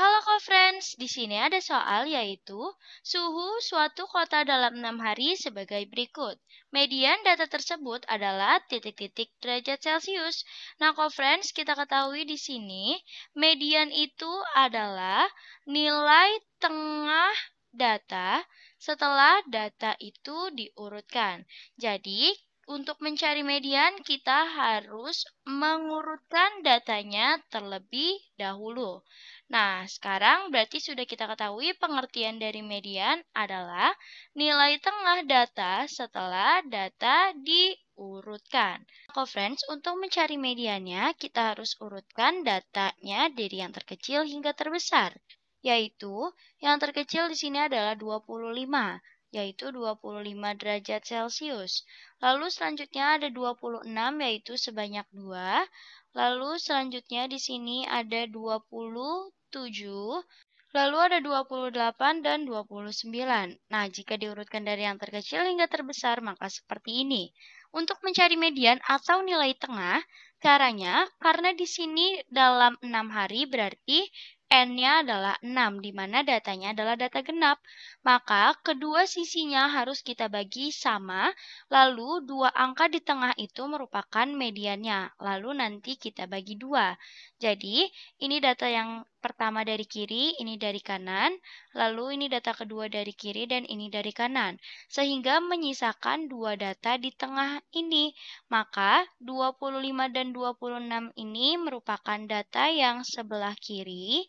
Halo kak friends, di sini ada soal yaitu suhu suatu kota dalam enam hari sebagai berikut. Median data tersebut adalah titik-titik derajat Celcius. Nah kak friends, kita ketahui di sini median itu adalah nilai tengah data setelah data itu diurutkan. Jadi untuk mencari median, kita harus mengurutkan datanya terlebih dahulu. Nah, sekarang berarti sudah kita ketahui pengertian dari median adalah nilai tengah data setelah data diurutkan. Oke friends, untuk mencari mediannya, kita harus urutkan datanya dari yang terkecil hingga terbesar. Yaitu, yang terkecil di sini adalah 25, yaitu 25 derajat Celcius. Lalu selanjutnya ada 26, yaitu sebanyak 2. Lalu selanjutnya di sini ada 20 7, lalu ada 28 dan 29. Nah, jika diurutkan dari yang terkecil hingga terbesar, maka seperti ini. Untuk mencari median atau nilai tengah, caranya karena di sini dalam 6 hari berarti N-nya adalah 6, di mana datanya adalah data genap. Maka kedua sisinya harus kita bagi sama, lalu dua angka di tengah itu merupakan mediannya. Lalu nanti kita bagi dua. Jadi, ini data yang pertama dari kiri, ini dari kanan, lalu ini data kedua dari kiri, dan ini dari kanan. Sehingga menyisakan dua data di tengah ini. Maka, 25 dan 26 ini merupakan data yang sebelah kiri,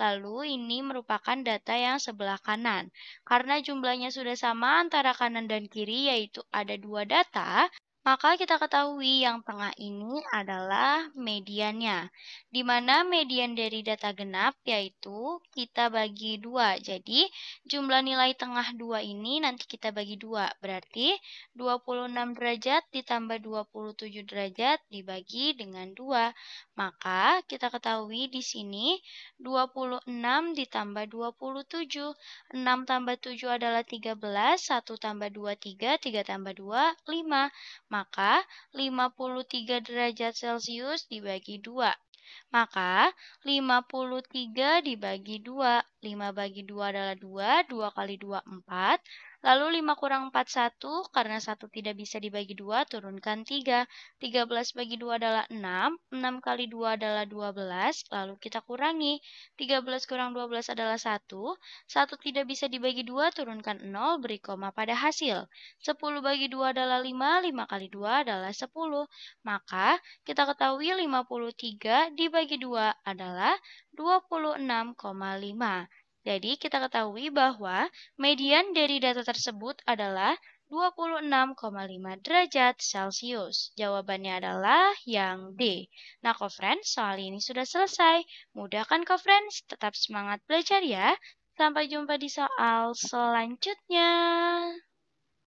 Lalu ini merupakan data yang sebelah kanan. Karena jumlahnya sudah sama antara kanan dan kiri yaitu ada dua data, maka kita ketahui yang tengah ini adalah mediannya. Di mana median dari data genap yaitu kita bagi dua. Jadi jumlah nilai tengah dua ini nanti kita bagi dua. Berarti 26 derajat ditambah 27 derajat dibagi dengan dua. Maka kita ketahui di sini 26 ditambah 27. 6 tambah 7 adalah 13, 1 tambah 2, 3, 3 tambah 2, 5 maka 53 derajat Celcius dibagi 2. Maka 53 dibagi 2. 5 bagi 2 adalah 2, 2 kali 2 4, Lalu 5 kurang 4, 1. Karena 1 tidak bisa dibagi 2, turunkan 3. 13 bagi 2 adalah 6. 6 kali 2 adalah 12. Lalu kita kurangi. 13 kurang 12 adalah 1. 1 tidak bisa dibagi 2, turunkan 0, beri koma pada hasil. 10 bagi 2 adalah 5. 5 kali 2 adalah 10. Maka kita ketahui 53 dibagi 2 adalah 26,5. Jadi kita ketahui bahwa median dari data tersebut adalah 26,5 derajat Celcius. Jawabannya adalah yang D. Nah, co-friends, soal ini sudah selesai. Mudah kan, co-friends? Tetap semangat belajar ya. Sampai jumpa di soal selanjutnya.